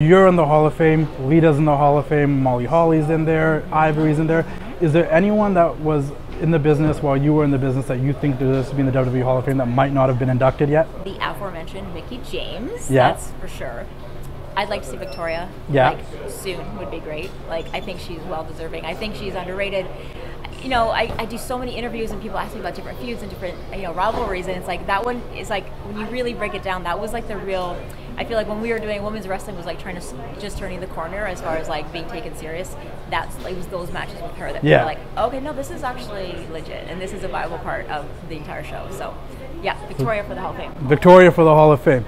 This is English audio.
You're in the Hall of Fame. Lita's in the Hall of Fame. Molly Holly's in there. Ivory's in there. Is there anyone that was in the business while you were in the business that you think deserves to be in the WWE Hall of Fame that might not have been inducted yet? The aforementioned Mickie James. Yeah. That's for sure. I'd like to see Victoria. Yeah. Like soon would be great. Like I think she's well deserving. I think she's underrated. You know, I, I do so many interviews and people ask me about different feuds and different you know rivalries and it's like that one is like when you really break it down, that was like the real I feel like when we were doing women's wrestling was like trying to just turning the corner as far as like being taken serious. That's it was those matches with her that Yeah. were like, okay, no, this is actually legit and this is a viable part of the entire show. So, yeah, Victoria for the Hall of Fame. Victoria for the Hall of Fame.